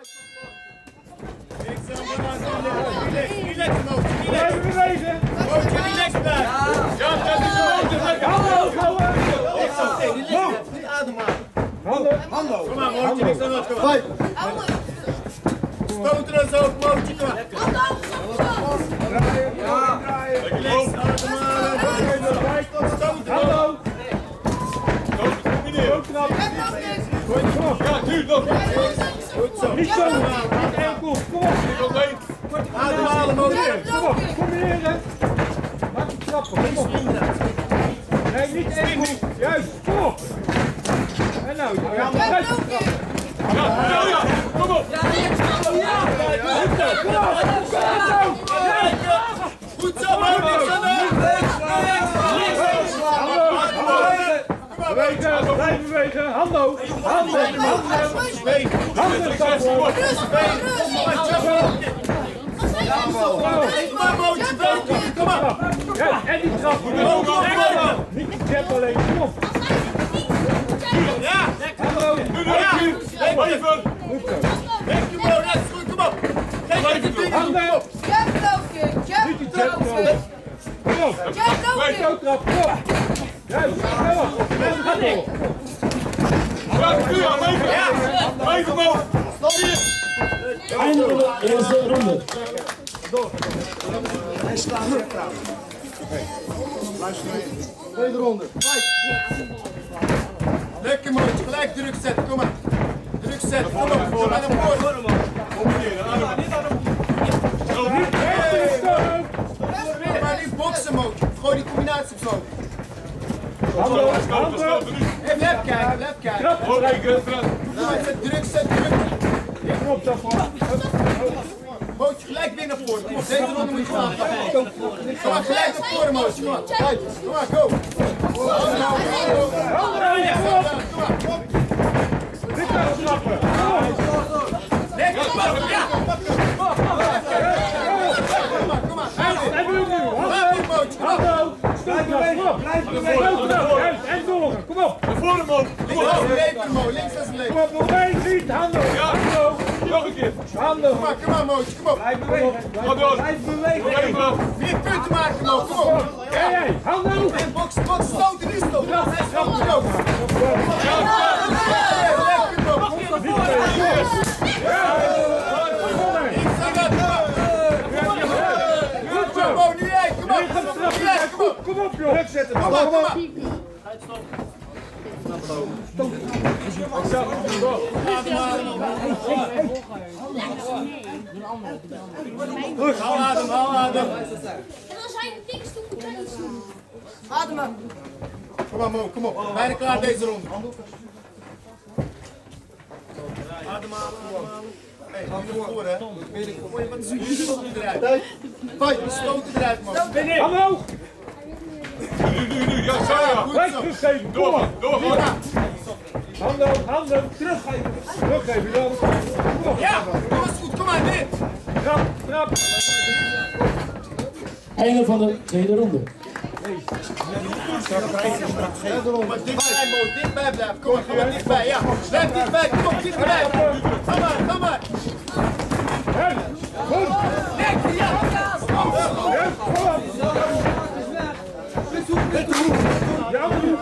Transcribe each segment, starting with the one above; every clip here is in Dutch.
Mootje, dat. Niks aan het. Handen Kom maar, Mootje, niks aan het doen. Stoten ons ook, Mootje, kom maar. Relax, ademhalen. Stoten Handen ons. hoog. Ook knap. Kom op. Ja, nu, nog. Goed zo. Niet zo. Niet enkel. Kom op. Nog één. Ademhalen, Mootje. Kom op. Combineren. Maak het trappen. Kom op. Nee, niet enkel. Juist. Kom op. En nou. Ja. Ja, ja, ja. Kom op. Goed zo, Mootje, niks aan het doen. Bewegen. Blijf bewegen. Handen hoog. Handen. Handen. Been. Kom maar. Kom. Ja, en die trap. Kom op, kom op. Niet die jet alleen. Kom op. Ja. Nu, nu, nu. Even. Dank je, Mo. Dat is goed, kom op. Kijk even de dingen, Handen. kom op. Kom op. Zo trap. Kom op. Juist. Kom op. Mo. Einde van de eerste ronde. Tweede ronde. Lekker Mootje, gelijk druk zetten, kom maar. Druk zetten, kom op. Kom maar naar voren. Hey. Kom maar niet boksen, Mootje. Gooi die combinatie op zo. Handen nu. Hey, blijf kijken, blijf kijken. Kijken. Nou, zet druk, zet druk. Op, stap voor. Mootje, gelijk weer naar voren. Kom op, deze ronde moet je gaan. Kom maar, gelijk naar voren, Mootje. Kom maar, kijk. Kom maar, go. Kom maar, kom maar. Kom maar, kom maar. Dit. Lekker, kom maar. Ja. Kom maar, nu. Handen Blijf. Blijf bewegen. Bewegen. En door. Kom op. Naar voren, man. Links als een lever, Mo. Links als een Kom op. Nog één. Niet. Handen. Handen hoog. Nog een keer. Handen Kom maar, kom maar, Mootje. Kom op. Ga door. Nog even. Vier punten maken, Mo. Kom op. Hé, hé. Handen hoog. En box, box, stoten, nu stoten. Ja, dat, kom. Goed zo, Mo. Nu jij, kom op. Nu jij, kom op. Kom op, joh. zetten. Kom kom op. Hou adem, hou adem. En dan zijn de dikste goed doen. Kom maar, Mo, kom op. Bijna klaar deze ronde. Ademhalen, ademhalen. Hé, naar voren, hè. Gooi, wat is je stoten eruit? Je stoten eruit. Handen hoog. Nu, nu, nu. Ja, zo ja. Blijf teruggeven. Kom Door, door, door. Handen. Handen. Teruggeven. Teruggeven. Dan. Ja, kom eens goed, kom maar, dit. Trap. Trap. Einde van de tweede ronde. Maar dichtbij, Mo, dichtbij blijven. Kom maar, kom maar, dichtbij, ja. Blijf dichtbij, kom dichtbij. Kom maar, kom maar. Hey. Goed. Lekker, ja. Yes. Kom op. Ja, nu.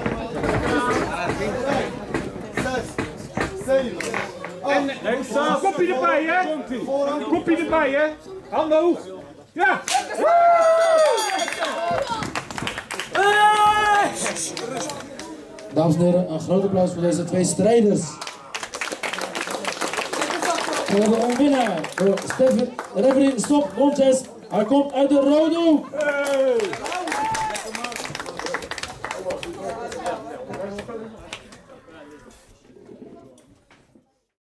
Kopje erbij, hè? Kopje erbij, hè? Handen hoog. Ja. Dames en heren, een groot applaus voor deze twee strijders. We hebben een winnaar voor Stefan Reverie Stop Montes. Hij komt uit de rode. Hey.